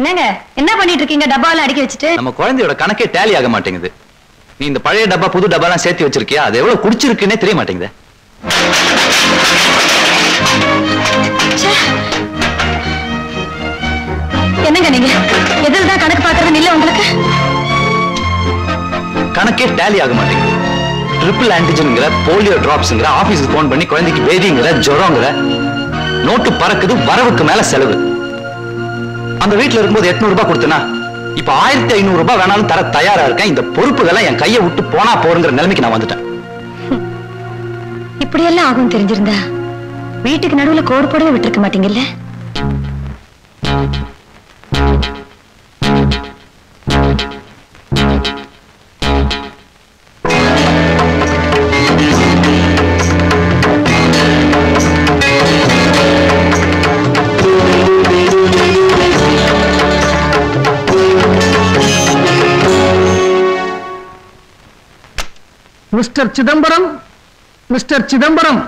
என்னங்க? என்ன பண்ணிட்டு இருக்கீங்க டப்பாலாம் அடுக்கி வச்சுட்டு? நம்ம குழந்தையோட கணக்கே டேலி ஆக மாட்டேங்குது. நீ இந்த பழைய டப்பா புது டப்பாலாம் சேர்த்து வச்சிருக்கியா? அது எவ்வளவு குடிச்சிருக்குன்னே தெரிய மாட்டேங்குது. என்னங்க நீங்க? எதில் தான் கணக்கு பாக்குறதுன்னு இல்ல உங்களுக்கு? கணக்கே டேலி ஆக மாட்டேங்குது. ட்ரிபிள் ஆன்டிஜன்ங்கிற போலியோ டிராப்ஸ்ங்கிற ஆபீஸ்க்கு ஃபோன் பண்ணி குழந்தைக்கு பேதிங்கிற ஜுரங்கிற நோட்டு பறக்குது வரவுக்கு மேல செலவு. அந்த வீட்டுல இருக்கும்போது 800 ரூபாய் கொடுத்தனா? இப்ப ஆயிரத்தி ஐநூறு ரூபாய் வேணாலும் தர தயாரா இருக்கேன். இந்த பொறுப்புகளை என் கையை விட்டு போனா போறங்கிற நிலைமைக்கு நான் வந்துட்டேன். இப்படியெல்லாம் ஆகும் தெரிஞ்சிருந்தா? வீட்டுக்கு நடுவுல கோடு போடவே விட்டுருக்க மாட்டீங்கல்ல? Mister Chidambaram mister Chidambaram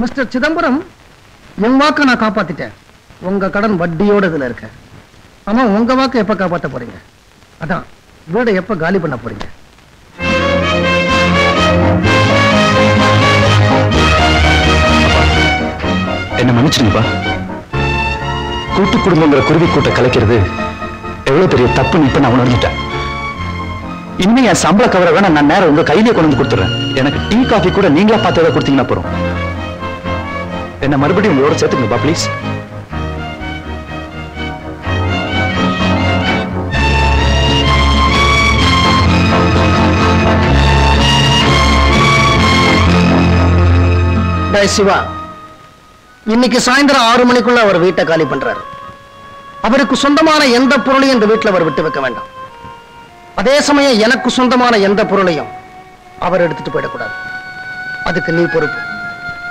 mister Chidambaram என் வாக்க நான் காப்பாத்திட்டேன் உங்க கடன் வட்டியோட இதுல இருக்க ஆமா உங்க வாக்க எப்ப காப்பாத்த போறீங்க அதான் வீடை எப்ப காலி பண்ண போறீங்க மன்னிச்சிருங்கப்பா கூட்டு குடும்பங்கிற குருவி கூட்ட கலைக்கிறது எவ்வளவு பெரிய தப்புன்னு இப்ப நான் உணர்ந்துட்டேன். இனிமே என் சம்பள கவரை வேணா நான் நேரம் உங்க கையிலே கொண்டு வந்து கொடுத்துறேன். எனக்கு டீ காஃபி கூட நீங்களா பார்த்து ஏதாவது கொடுத்தீங்கன்னா போறோம் என்ன மறுபடியும் உங்களோட சேர்த்துக்கங்கப்பா ப்ளீஸ் சிவா இன்னைக்கு சாயந்தரம் ஆறு மணிக்குள்ள அவர் வீட்டை காலி பண்றாரு. அவருக்கு சொந்தமான எந்த பொருளையும் இந்த வீட்டுல அவர் விட்டு வைக்க வேண்டாம். அதே சமயம் எனக்கு சொந்தமான எந்த பொருளையும் அவர் எடுத்துட்டு போயிடக்கூடாது. அதுக்கு நீ பொறுப்பு.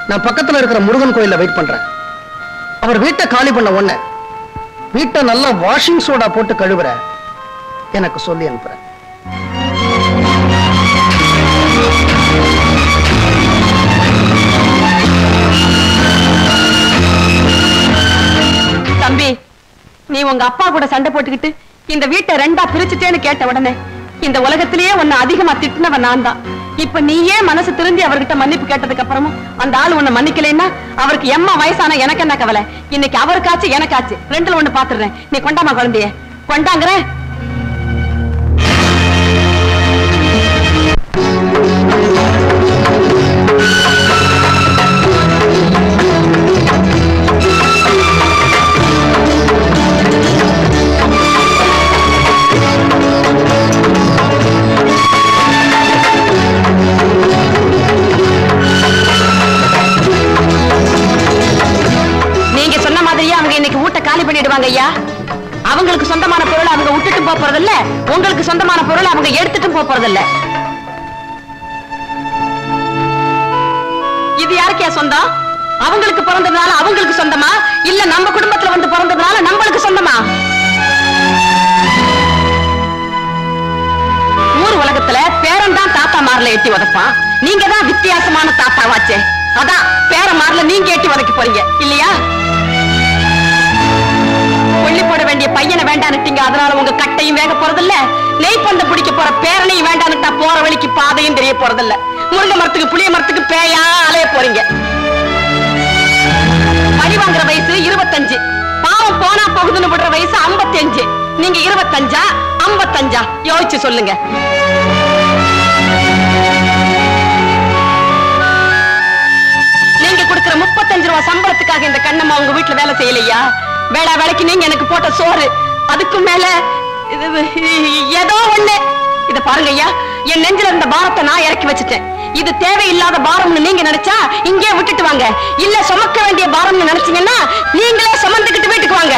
நான் பக்கத்துல இருக்கிற முருகன் கோயில்ல வெயிட் பண்றேன். அவர் வீட்டை காலி பண்ண உடனே வீட்டை நல்லா வாஷிங் சோடா போட்டு கழுவுற எனக்கு சொல்லி அனுப்புறேன் நீ உங்க அப்பா கூட சண்டை போட்டுக்கிட்டு இந்த வீட்டை ரெண்டா பிரிச்சுட்டேன்னு கேட்ட உடனே இந்த உலகத்திலேயே உன்னை அதிகமா திட்டினவன் நான் தான். இப்ப நீயே மனசு திருந்தி அவர்கிட்ட மன்னிப்பு கேட்டதுக்கு அப்புறமும் அந்த ஆள் உன்னை மன்னிக்கலைன்னா அவருக்கு எம்மா வயசான எனக்கு என்ன கவலை? இன்னைக்கு அவருக்காச்சு எனக்காச்சு. ரெண்டுல ஒண்ணு பாத்துடுறேன். நீ கொண்டாமா குழந்தைய? கொண்டாங்கிறேன். அவங்களுக்கு பிறந்ததுனால அவங்களுக்கு சொந்தமா? இல்ல நம்ம குடும்பத்துல வந்து பிறந்ததுனால நம்மளுக்கு சொந்தமா? ஊர் உலகத்துல பேரன் தான் தாத்தா மார்ல எட்டி உதப்பான். நீங்க தான் வித்தியாசமான தாத்தாவாச்சே. அதான் பேர மார்ல நீங்க எட்டி உதைக்க போறீங்க. இல்லையா? கொல்லி போட வேண்டிய பையனை வேண்டான்னுட்டீங்க. அதனால உங்க கட்டையும் வேக போறதில்ல. நெய் பந்த பிடிக்க போற பேரனையும் வேண்டான்னுட்டா போற வழிக்கு பாதையும் தெரிய போறதில்ல. முருங்க மரத்துக்கு புளிய மரத்துக்கு பேயா அலைய போறீங்க. வாங்குற வயசு இருபத்தஞ்சு. பாவம் போனா போகுதுன்னு விடுற வயசு ஐம்பத்தஞ்சு. நீங்க இருபத்தஞ்சா ஐம்பத்தஞ்சா? யோசிச்சு சொல்லுங்க. நீங்க கொடுக்கிற முப்பத்தஞ்சு ரூபாய் சம்பளத்துக்காக இந்த கண்ணம்மா உங்க வீட்டுல வேலை செய்யலையா? வேலை வேலைக்கு நீங்க எனக்கு போட்ட சோறு. அதுக்கு மேல ஏதோ ஒண்ணு. இத பாருங்க ஐயா என் நெஞ்சில இருந்த பாரத்தை நான் இறக்கி வச்சுட்டேன். இது தேவையில்லாத பாரம்னு நீங்க நினைச்சா இங்கே விட்டுட்டு வாங்க. இல்ல சுமக்க வேண்டிய பாரம்னு நினைச்சீங்கன்னா நீங்களே சுமந்துக்கிட்டு வீட்டுக்கு வாங்க.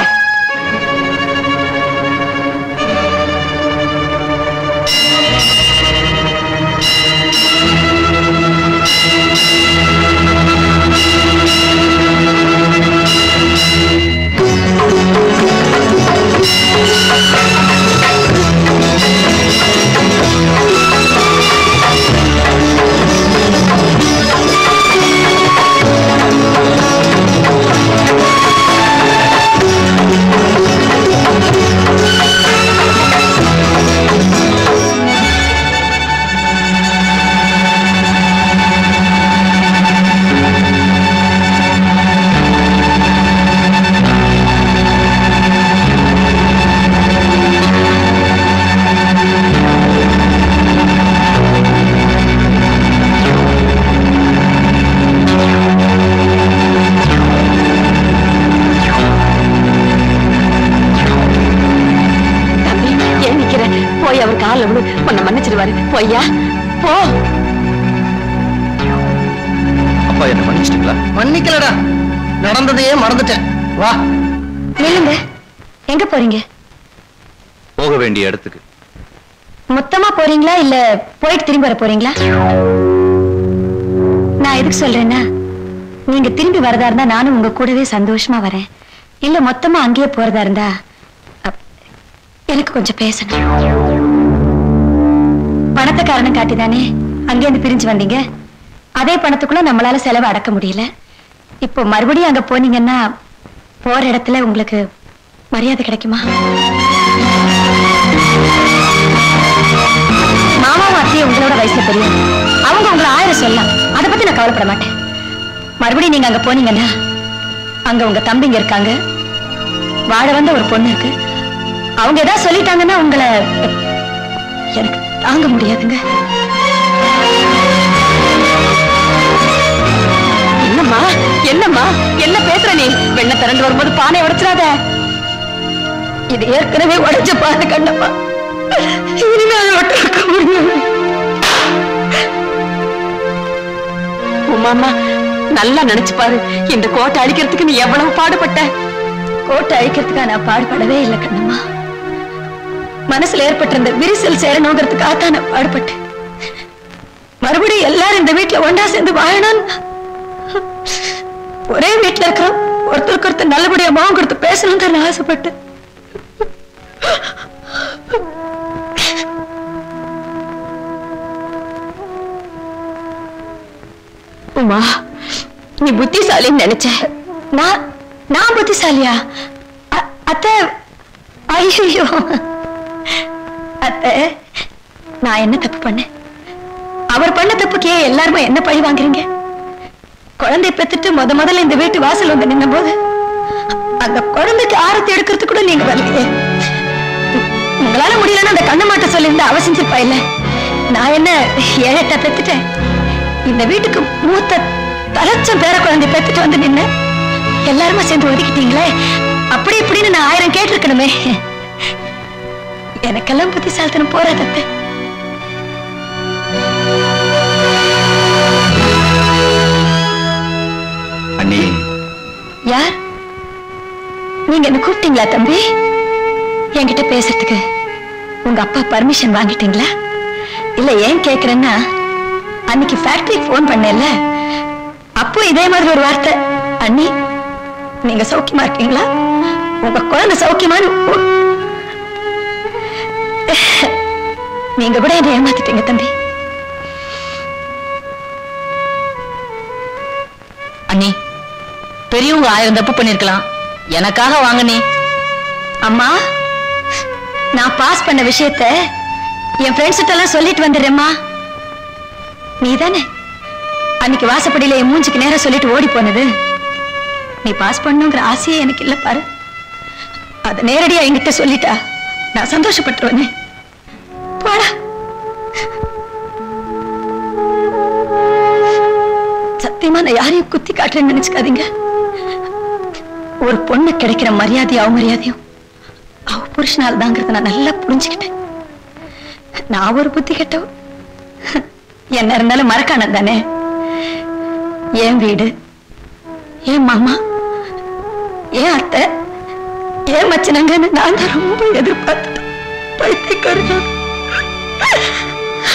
காலில் விழு. உன்னை மன்னிச்சிருவாரு போய்யா போ. அப்பா என்ன மன்னிச்சிட்டீங்களா? மன்னிக்கலடா. நடந்ததையே மறந்துட்டேன். வா. நில்லுங்க எங்க போறீங்க? போக வேண்டிய இடத்துக்கு. மொத்தமா போறீங்களா? இல்ல போயிட்டு திரும்பி வர போறீங்களா? நான் எதுக்கு சொல்றேன்னா நீங்க திரும்பி வரதா இருந்தா நானும் உங்க கூடவே சந்தோஷமா வரேன். இல்ல மொத்தமா அங்கேயே போறதா இருந்தா எனக்கு கொஞ்சம் பேசணும் பணத்தை காரணம் காட்டிதானே அங்கேருந்து பிரிஞ்சு வந்தீங்க? அதே பணத்துக்குள்ள நம்மளால செலவு அடக்க முடியல. இப்போ மறுபடியும் அங்க போனீங்கன்னா போற இடத்துல உங்களுக்கு மரியாதை கிடைக்குமா? மாமாவும் அத்தையும் உங்களோட வயசுல தெரியும். அவங்க உங்களை ஆயிரம் சொல்லலாம். அதை பத்தி நான் கவலைப்பட மாட்டேன். மறுபடியும் நீங்க அங்க போனீங்கன்னா அங்க உங்க தம்பிங்க இருக்காங்க. வாழ வந்த ஒரு பொண்ணு இருக்கு. அவங்க ஏதாவது சொல்லிட்டாங்கன்னா உங்களை எனக்கு தாங்க முடியாதுங்க. என்னம்மா? என்னம்மா? என்ன பேசுற நீ? வெண்ண திரண்டு வரும்போது பானை உடைச்சிடாத. இது ஏற்கனவே உடைஞ்ச பானை கண்ணம்மா. இனிமே அதை விட்டு இருக்க முடியாது. உமாமா நல்லா நினைச்சு பாரு. இந்த கோட்டை அழிக்கிறதுக்கு நீ எவ்வளவு பாடுபட்ட? கோட்டை அழிக்கிறதுக்கா நான் பாடுபடவே இல்லை கண்ணம்மா. மனசுல ஏற்பட்டிருந்த விரிசல் சேரணுங்கிறதுக்காக தான் நான் பாடுபட்டேன். மறுபடியும் எல்லாரும் இந்த வீட்டுல ஒன்றா சேர்ந்து வாழணும். ஒரே வீட்டுல இருக்கிறோம் ஒருத்தருக்கு ஒருத்தர் நல்லபடியா மாவும் கொடுத்து பேசணும் தான் நான் ஆசைப்பட்டேன். உமா நீ புத்திசாலின்னு நினைச்ச. நான் நான் புத்திசாலியா? அத்தை ஐயோ அத்தை நான் என்ன தப்பு பண்ணேன்? அவர் பண்ண தப்புக்கு எல்லாருமே என்ன பழி வாங்குறீங்க? குழந்தை பெத்துட்டு முத முதல்ல இந்த வீட்டு வாசல் வந்து நின்ன போது அந்த குழந்தைக்கு ஆரத்தி எடுக்கிறது கூட நீங்க வரலையே. உங்களால முடியலன்னு அந்த கண்ணு மாட்ட சொல்லியிருந்தா அவ செஞ்சிருப்பா இல்ல? நான் என்ன ஏழட்டா பெத்துட்டேன் இந்த வீட்டுக்கு மூத்த தலைச்சம் பேர குழந்தை பெத்துட்டு வந்து நின்னு எல்லாருமே சேர்ந்து ஒதுக்கிட்டீங்களே? அப்படி இப்படின்னு நான் ஆயிரம் கேட்டிருக்கணுமே. எனக்கெல்லாம் புத்திசாலித்தனம் போறாது அத்தை. அண்ணி. யார்? நீங்க என்ன கூப்பிட்டீங்களா தம்பி? என்கிட்ட பேசுறதுக்கு உங்க அப்பா பர்மிஷன் வாங்கிட்டீங்களா? இல்ல ஏன் கேக்குறேன்னா அன்னைக்கு ஃபேக்டரிக்கு ஃபோன் பண்ணேன்ல. அப்போ இதே மாதிரி ஒரு வார்த்தை. அண்ணி நீங்க சௌக்கியமா இருக்கீங்களா? உங்க குழந்தை சௌக்கியமான்னு உ- நீங்க கூட என்ன ஏமாத்திட்டீங்க தம்பி. அண்ணி பெரியவங்க ஆயிரம் தப்பு பண்ணிருக்கலாம். எனக்காக வாங்க நீ. அம்மா நான் பாஸ் பண்ண விஷயத்த என் ஃப்ரெண்ட்ஸ் எல்லாம் சொல்லிட்டு வந்துடுறேம்மா. நீ தானே அன்னைக்கு வாசப்படியில என் மூஞ்சிக்கு நேரம் சொல்லிட்டு ஓடி போனது. நீ பாஸ் பண்ணுங்கிற ஆசையே எனக்கு இல்ல பாரு. அத நேரடியா என்கிட்ட சொல்லிட்டா நான் சந்தோஷப்பட்டுருவேனே. போடா சத்தியமா நான் யாரையும் குத்தி காட்டுறேன்னு நினைச்சுக்காதீங்க. ஒரு பொண்ணு கிடைக்கிற மரியாதையும் அவமரியாதையும் அவ புருஷனால் தாங்கிறத நான் நல்லா புரிஞ்சுக்கிட்டேன். நான் ஒரு புத்தி கெட்டவ. என்ன இருந்தாலும் மறக்கானது தானே. என் வீடு என் மாமா என் அத்தை ஏன் மச்சினங்கன்னு நான் தான் ரொம்ப எதிர்பார்த்துட்டேன் பைத்தியக்காரி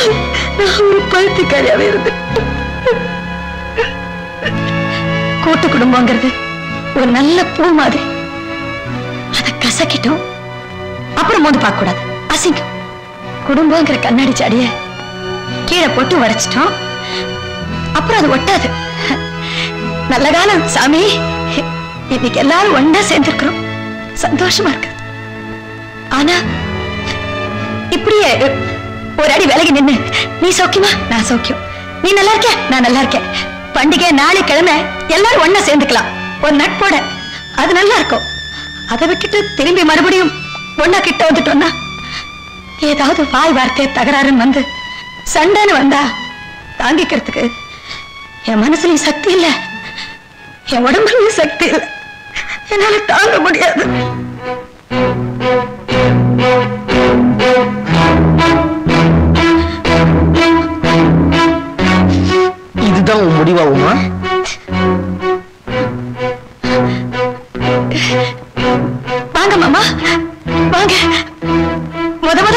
நான். ஒரு பைத்தியக்காரியாவே இருந்தேன். கூட்டு குடும்பங்கிறது ஒரு நல்ல பூ மாதிரி. அதை கசக்கிட்டோம். அப்புறம் மோந்து பார்க்க கூடாது அசிங்கம். குடும்பங்கிற கண்ணாடி சாடிய கீழே போட்டு வரைச்சிட்டோம். அப்புறம் அது ஒட்டாது. நல்ல காலம் சாமி. இன்னைக்கு எல்லாரும் ஒன்னா சேர்ந்திருக்கிறோம். சந்தோஷமா இருக்கு. ஆனா இப்படியே ஒரு அடி விலகி நின்னு. நீ சௌக்கியமா? நான் சௌக்கியம். நீ நல்லா இருக்க? நான் நல்லா இருக்கேன். பண்டிகை நாளை கிழமை எல்லாரும் ஒன்னா சேர்ந்துக்கலாம். ஒரு நட்போட. அது நல்லா இருக்கும். அதை விட்டுட்டு திரும்பி மறுபடியும் ஒன்னா கிட்ட வந்துட்டோம்னா ஏதாவது வாய் வார்த்தை தகராறுன்னு வந்து சண்டைன்னு வந்தா தாங்கிக்கிறதுக்கு என் மனசுலயும் சக்தி இல்ல. என் உடம்புலயும் சக்தி இல்ல. என்னால தாங்க முடியாது.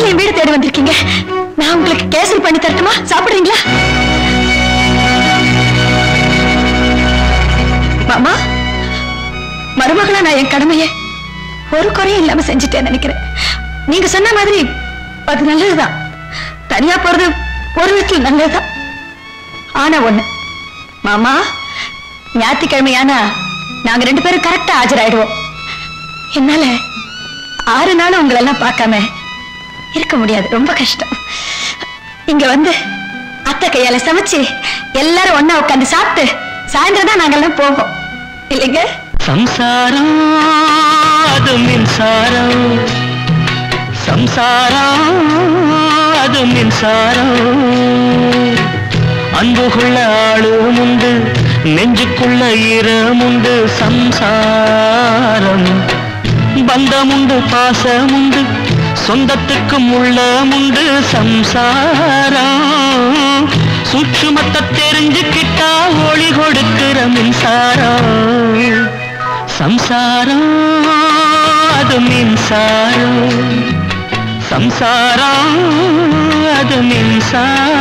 என் வீடு தேடி வந்திருக்கீங்க? நான் உங்களுக்கு கேசரி பண்ணி தரட்டுமா? சாப்பிடுறீங்களா மாமா மருமகளா நான் என் கடமையை ஒரு குறையும் இல்லாம செஞ்சுட்டேன் நினைக்கிறேன். நீங்க சொன்ன மாதிரி அது நல்லதுதான். தனியா போறது ஒரு விதத்துல நல்லதுதான். ஆனா ஒண்ணு மாமா ஞாயிற்றுக்கிழமையானா நாங்க ரெண்டு பேரும் கரெக்டா ஆஜராயிடுவோம். என்னால ஆறு நாள் உங்களெல்லாம் பார்க்காம இருக்க முடியாது. ரொம்ப கஷ்டம். இங்க வந்து அத்தை கையால சமைச்சு எல்லாரும் ஒன்னா உட்காந்து சாப்பிட்டு சாயந்தரம் தான் நாங்கெல்லாம் போவோம். இல்லைங்க? சம்சாரம் அது மின்சாரம். சம்சாரம் அது மின்சாரம். அன்புக்குள்ள ஆளும் உண்டு நெஞ்சுக்குள்ள இரமுண்டு சம்சாரம். பந்தமுண்டு பாசமுண்டு சொந்தத்துக்கும் உள்ள முண்டு சம்சாரம். சூட்சுமத்தை தெரிஞ்சுக்கிட்டா ஒளி கொடுக்கிற மின்சாரம். சம்சாரம் அது மின்சாரம். சம்சாரம் அது மின்சாரம்.